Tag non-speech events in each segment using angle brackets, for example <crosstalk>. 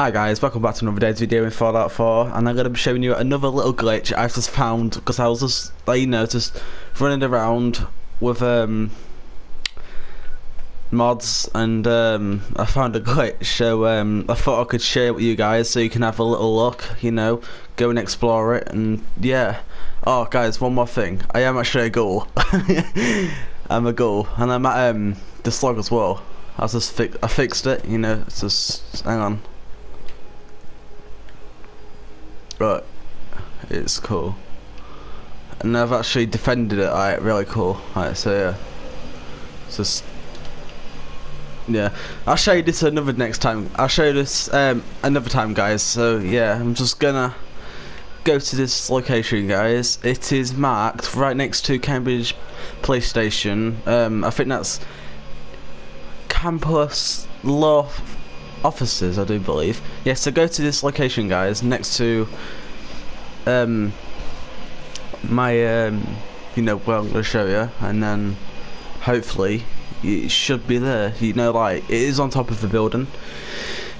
Hi guys, welcome back to another day's video in Fallout 4 and I'm going to be showing you another little glitch I've just found because I was just, like, you know, just running around with um, mods and um, I found a glitch so um, I thought I could share it with you guys so you can have a little look, you know, go and explore it and yeah. Oh guys, one more thing, I am actually a ghoul. <laughs> I'm a ghoul and I'm at um, the Slog as well. I just fi I fixed it, you know, it's just, hang on. Right, it's cool. And I've actually defended it, alright, really cool. Alright, so yeah. Just yeah, I'll show you this another next time. I'll show you this um, another time, guys. So yeah, I'm just gonna go to this location, guys. It is marked right next to Cambridge Police Station. Um, I think that's Campus Law offices, I do believe. Yes, yeah, so go to this location, guys, next to um my um you know well I'm gonna show you and then hopefully it should be there. You know like it is on top of the building.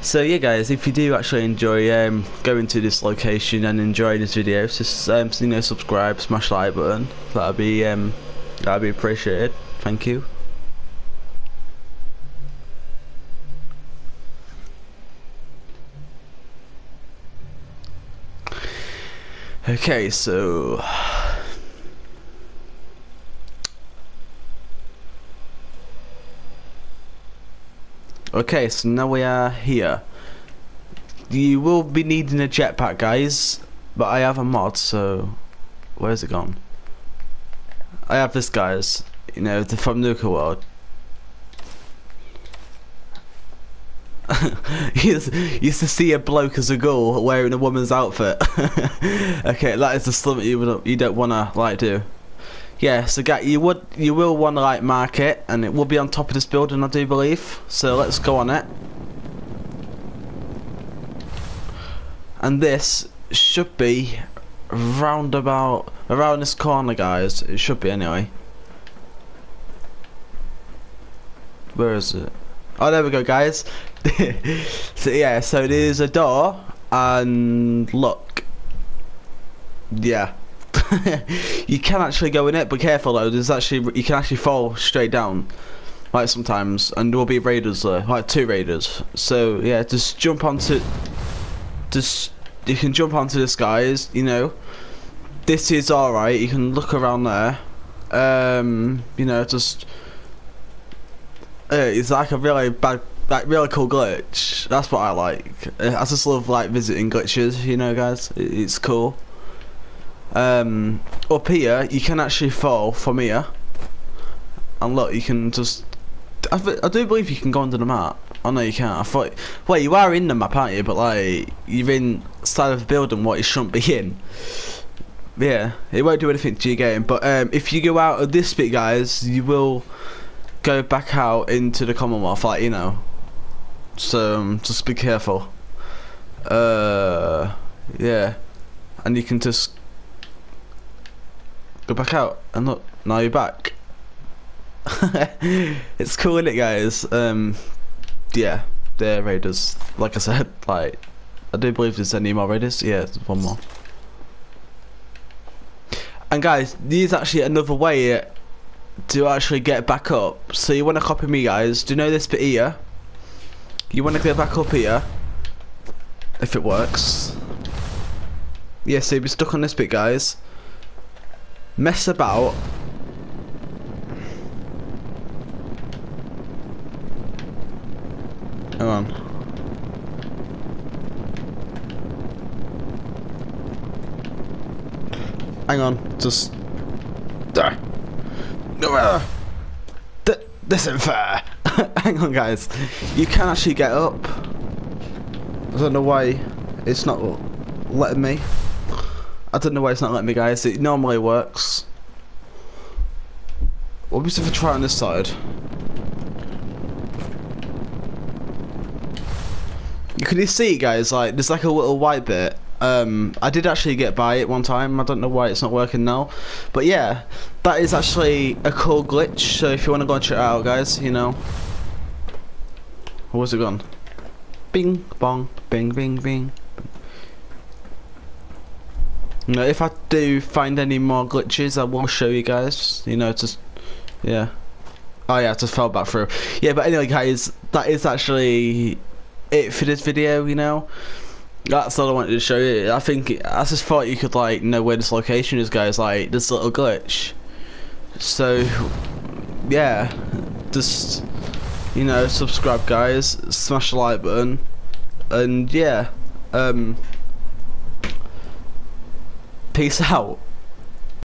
So yeah guys if you do actually enjoy um going to this location and enjoy this video just um you know subscribe smash the like button. That'd be um that'd be appreciated. Thank you Okay, so Okay, so now we are here. You will be needing a jetpack, guys, but I have a mod, so where's it gone? I have this, guys. You know, the from Nuka World. <laughs> used to see a bloke as a ghoul wearing a woman's outfit. <laughs> okay, that is the something you would you don't wanna like do. Yeah, so get you would you will wanna like mark it, and it will be on top of this building, I do believe. So let's go on it. And this should be round about around this corner, guys. It should be anyway. Where is it? Oh, there we go, guys. <laughs> so yeah, so there's a door, and look, yeah, <laughs> you can actually go in it, but careful though. There's actually you can actually fall straight down, like sometimes, and there will be raiders there, like two raiders. So yeah, just jump onto, just you can jump onto this, guys. You know, this is all right. You can look around there. Um, you know, just. It's like a really bad like really cool glitch. That's what I like. I just love like visiting glitches, you know, guys. It's cool. Um, up here, you can actually fall from here, and look, you can just. I, I do believe you can go under the map. Oh no, you can't. I thought. Wait, you are in the map, aren't you? But like, you're inside of the building what you shouldn't be in. Yeah, it won't do anything to your game. But um, if you go out of this bit, guys, you will go back out into the Commonwealth, like you know, so um, just be careful. Uh, yeah, and you can just go back out and look. Now you're back. <laughs> it's cool, isn't it, guys? Um, yeah, they're raiders. Like I said, <laughs> like I do believe there's any more raiders. Yeah, one more. And guys, there's actually another way to actually get back up. So you want to copy me, guys? Do you know this bit here? You want to go back up here? If it works. Yeah, so you'll be stuck on this bit, guys. Mess about. Hang on. Hang on, just... There. No, uh, th this isn't fair. <laughs> Hang on, guys. You can actually get up. I don't know why it's not letting me. I don't know why it's not letting me, guys. It normally works. What if I try on this side? You can see, guys, like, there's like a little white bit. Um, I did actually get by it one time. I don't know why it's not working now. But yeah, that is actually a cool glitch. So if you want to go and check it out, guys, you know. Where's it gone? Bing bong, bing bing bing. You if I do find any more glitches, I will show you guys. You know, just yeah. Oh yeah, I just fell back through. Yeah, but anyway, guys, that is actually it for this video. You know, that's all I wanted to show you. I think I just thought you could like know where this location is, guys. Like this little glitch. So yeah, just you know, subscribe, guys. Smash the like button, and yeah, um, peace <laughs> out.